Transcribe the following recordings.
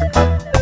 you.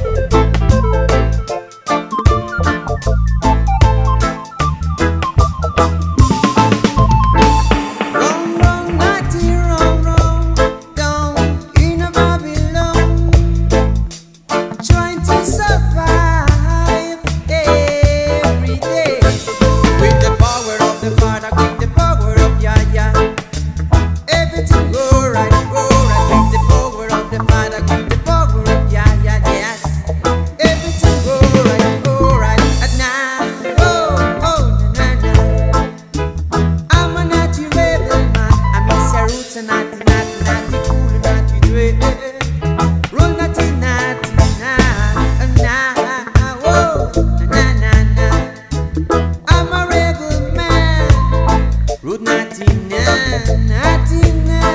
99, 99.